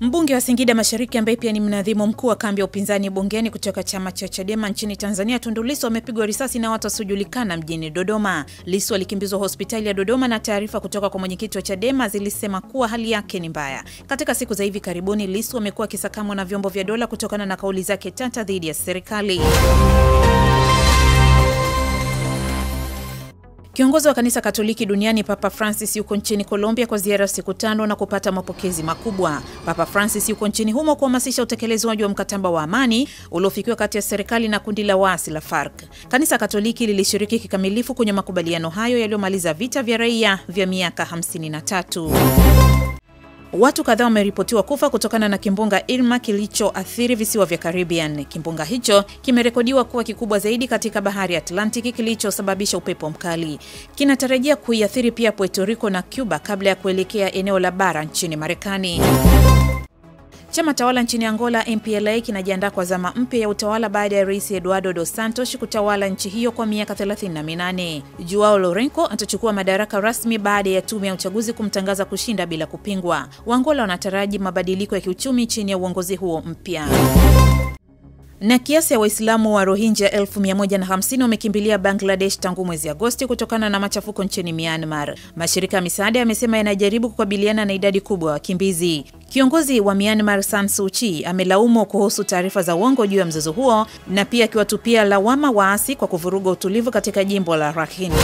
Mbunge wa Singida Mashariki ambaye pia ni mnadhimu mkuu wa kambi ya upinzani bungeni kutoka chama cha Chadema nchini Tanzania, Tundu Lissu amepigwa risasi na watu wasiojulikana mjini Dodoma. Lissu alikimbizwa hospitali ya Dodoma na taarifa kutoka kwa mwenyekiti wa Chadema zilisema kuwa hali yake ni mbaya. Katika siku za hivi karibuni, Lissu amekuwa akisakamwa na vyombo vya dola kutokana na kauli zake tata dhidi ya serikali. Kiongozi wa kanisa Katoliki duniani Papa Francis yuko nchini Colombia kwa ziara ya siku tano na kupata mapokezi makubwa. Papa Francis yuko nchini humo kuhamasisha utekelezwaji wa mkataba wa amani uliofikiwa kati ya serikali na kundi la waasi la FARC. Kanisa Katoliki lilishiriki kikamilifu kwenye makubaliano hayo yaliyomaliza vita vya raia vya miaka 53. Watu kadhaa wameripotiwa kufa kutokana na kimbunga Irma kilichoathiri visiwa vya Caribbean. Kimbunga hicho kimerekodiwa kuwa kikubwa zaidi katika bahari ya Atlantiki kilichosababisha upepo mkali. Kinatarajia kuiathiri pia Puerto Rico na Cuba kabla ya kuelekea eneo la bara nchini Marekani. Chama tawala nchini Angola MPLA kinajiandaa kwa zama mpya ya utawala baada ya Rais Eduardo dos Santos kutawala nchi hiyo kwa miaka 38. Joao Lourenco atachukua madaraka rasmi baada ya tume ya uchaguzi kumtangaza kushinda bila kupingwa. Waangola wanataraji mabadiliko ya kiuchumi chini ya uongozi huo mpya na kiasi ya Waislamu wa Rohingya 1150 wamekimbilia Bangladesh tangu mwezi Agosti kutokana na machafuko nchini Myanmar. Mashirika ya misaada yamesema yanajaribu kukabiliana na idadi kubwa ya wakimbizi. Kiongozi wa Myanmar San Suu Kyi amelaumu kuhusu taarifa za uongo juu ya mzozo huo na pia akiwatupia lawama waasi kwa kuvuruga utulivu katika jimbo la Rakhine.